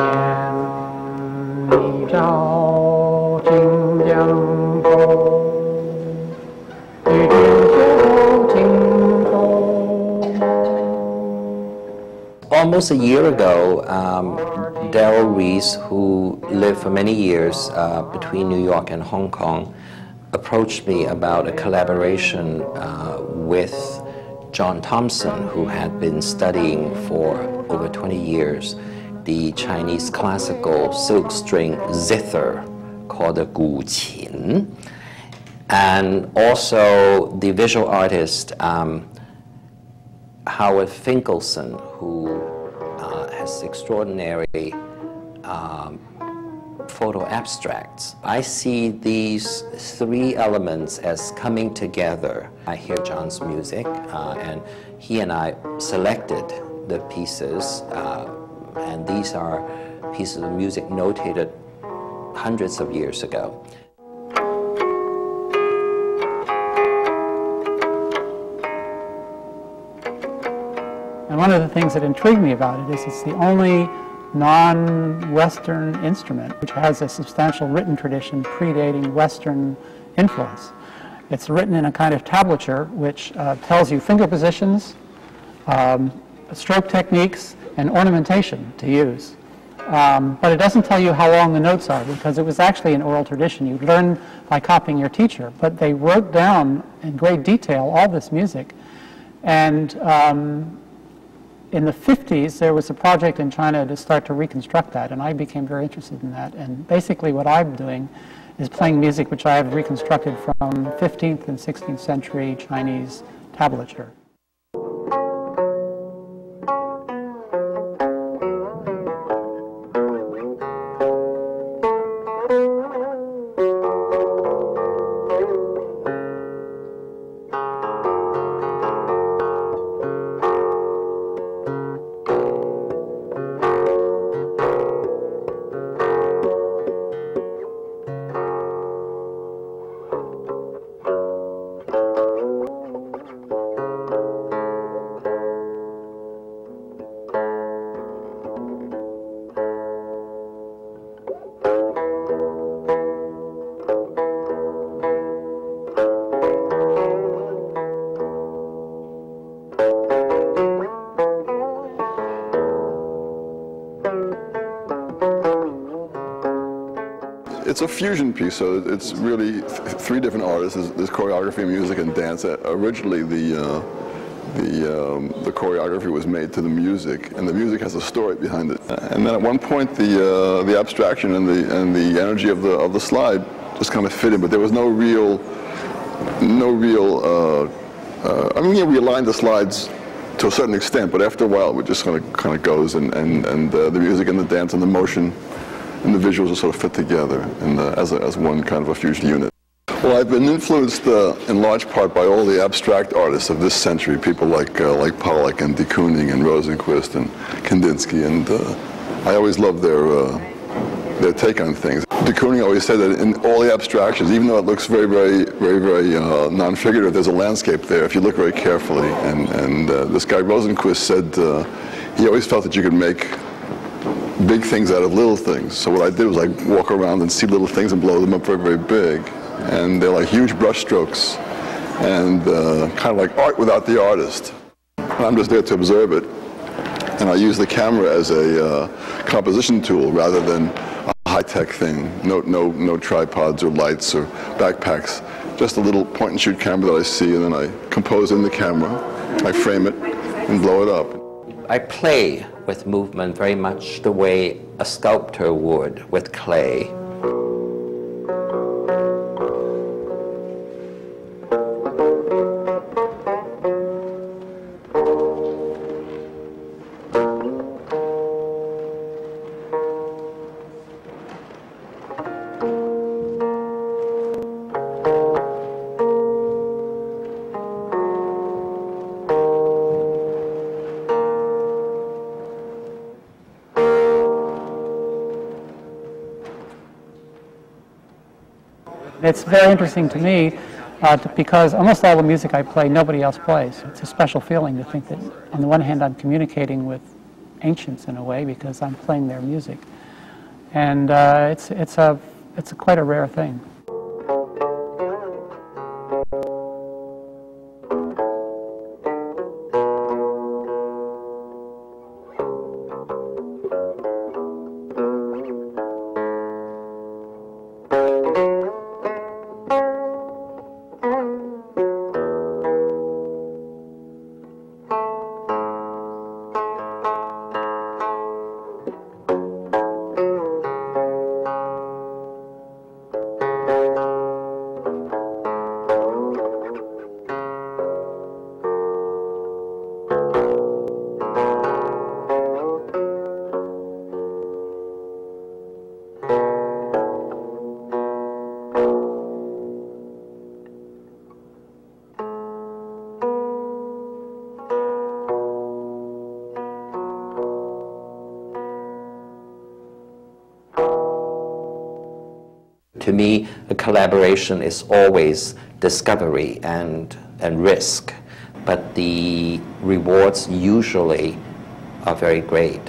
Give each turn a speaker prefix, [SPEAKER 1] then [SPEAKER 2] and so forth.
[SPEAKER 1] 年，你照金江头，一点小镜头。
[SPEAKER 2] Almost a year ago, um, Daryl Reese, who lived for many years uh, between New York and Hong Kong, approached me about a collaboration uh, with John Thompson, who had been studying for over 20 years the Chinese classical silk string zither called the gu qin, and also the visual artist um, Howard Finkelson, who uh, has extraordinary um, photo abstracts. I see these three elements as coming together. I hear John's music, uh, and he and I selected the pieces, uh, and these are pieces of music notated hundreds of years ago.
[SPEAKER 1] And one of the things that intrigued me about it is it's the only non-Western instrument which has a substantial written tradition predating Western influence. It's written in a kind of tablature which uh, tells you finger positions, um, stroke techniques, and ornamentation to use. Um, but it doesn't tell you how long the notes are because it was actually an oral tradition. You learn by copying your teacher, but they wrote down in great detail all this music. And um, in the 50s, there was a project in China to start to reconstruct that, and I became very interested in that. And basically, what I'm doing is playing music which I have reconstructed from 15th and 16th century Chinese tablature.
[SPEAKER 3] It's a fusion piece, so it's really th- three different artists. There's, there's choreography, music, and dance. Uh, originally, the uh, the um, the choreography was made to the music, and the music has a story behind it. And then at one point, the uh, the abstraction and the and the energy of the of the slide just kind of fit in, but there was no real no real. Uh, uh, I mean, yeah, we aligned the slides to a certain extent, but after a while, it just kind of kind of goes, and and and uh, the music and the dance and the motion and the visuals will sort of fit together and, uh, as, a, as one kind of a fusion unit. Well, I've been influenced uh, in large part by all the abstract artists of this century, people like uh, like Pollock and de Kooning and Rosenquist and Kandinsky, and uh, I always loved their uh, their take on things. De Kooning always said that in all the abstractions, even though it looks very, very, very, very uh, non-figurative, there's a landscape there if you look very carefully. And, and uh, this guy Rosenquist said he always felt that you could make big things out of little things. So what I did was I walk around and see little things and blow them up very, very big. And they're like huge brush strokes and uh, kind of like art without the artist. And I'm just there to observe it. And I use the camera as a uh, composition tool rather than a high-tech thing. No, no, no tripods or lights or backpacks. Just a little point-and-shoot camera that I see, and then I compose in the camera. I frame it and blow it up.
[SPEAKER 2] I play with movement very much the way a sculptor would with clay.
[SPEAKER 1] It's very interesting to me uh, to, because almost all the music I play, nobody else plays. It's a special feeling to think that, on the one hand, I'm communicating with ancients in a way because I'm playing their music. and uh, it's, it's, a, it's a quite a rare thing.
[SPEAKER 2] To me, a collaboration is always discovery and, and risk, but the rewards usually are very great.